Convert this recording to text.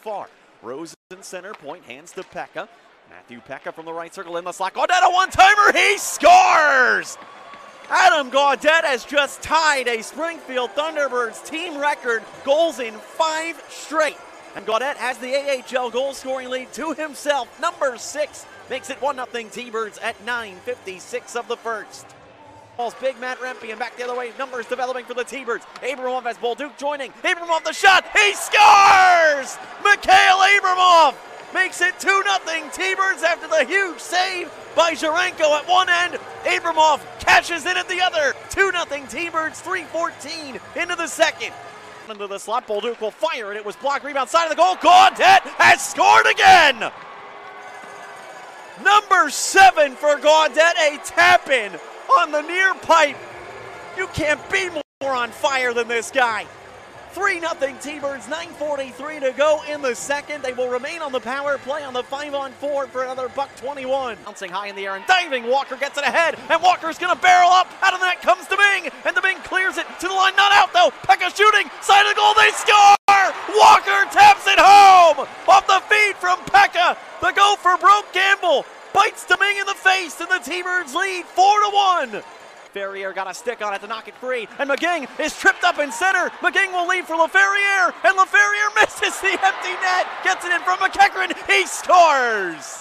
far. Rose in center, point hands to Peca. Matthew Peca from the right circle in the slot. Gaudette a one-timer, he scores! Adam Gaudette has just tied a Springfield Thunderbirds team record goals in five straight. And Gaudette has the AHL goal scoring lead to himself. Number six makes it 1 0 T Birds at 9.56 of the first. Ball's big Matt Rempe and back the other way. Numbers developing for the T-Birds. Abramov has Bolduc joining. Abramov the shot. He scores! Makes it 2-0 T-Birds after the huge save by Zherenko at one end. Abramov catches it at the other. 2-0 T-Birds, 3-14 into the second. Into the slot, Bolduc will fire and It was blocked, rebound side of the goal. Gaudette has scored again! Number seven for Gaudette, a tap-in on the near pipe. You can't be more on fire than this guy. 3 0 T-Birds, 9.43 to go in the second. They will remain on the power play on the 5 on 4 for another buck 21. Bouncing high in the air and diving, Walker gets it ahead, and Walker's going to barrel up. Out of the net comes Domingue, and Domingue clears it to the line, not out though. Peca shooting, side of the goal, they score! Walker taps it home! Off the feed from Peca. The go for broke Gamble bites Domingue in the face, and the T-Birds lead 4 to 1. Ferrier got a stick on it to knock it free, and McGing is tripped up in center. McGing will lead for LaFerriere, and LaFerriere misses the empty net, gets it in from MacEachern, he scores!